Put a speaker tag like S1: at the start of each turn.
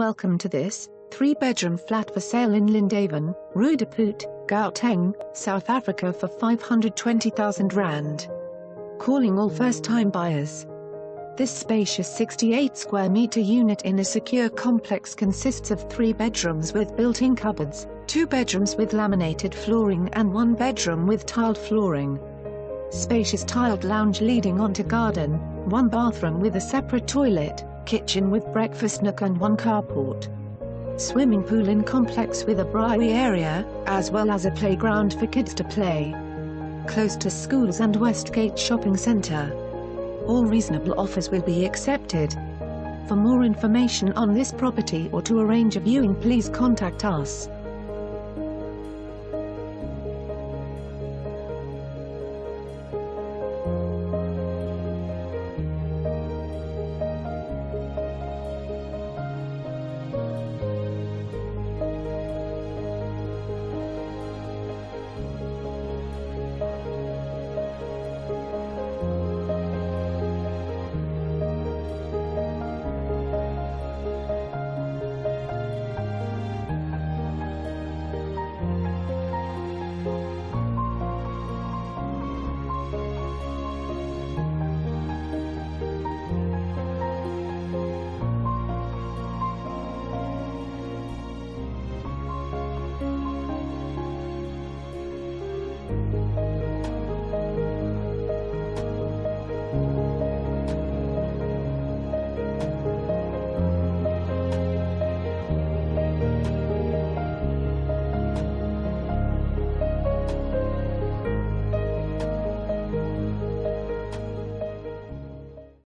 S1: Welcome to this, three-bedroom flat for sale in Lindhaven, Roodepoort, Gauteng, South Africa for 520,000 Rand. Calling all first-time buyers. This spacious 68 square meter unit in a secure complex consists of three bedrooms with built-in cupboards, two bedrooms with laminated flooring and one bedroom with tiled flooring. Spacious tiled lounge leading onto garden, one bathroom with a separate toilet, kitchen with breakfast nook and one carport. Swimming pool in complex with a braai area, as well as a playground for kids to play. Close to schools and Westgate Shopping Centre. All reasonable offers will be accepted. For more information on this property or to arrange a viewing please contact us.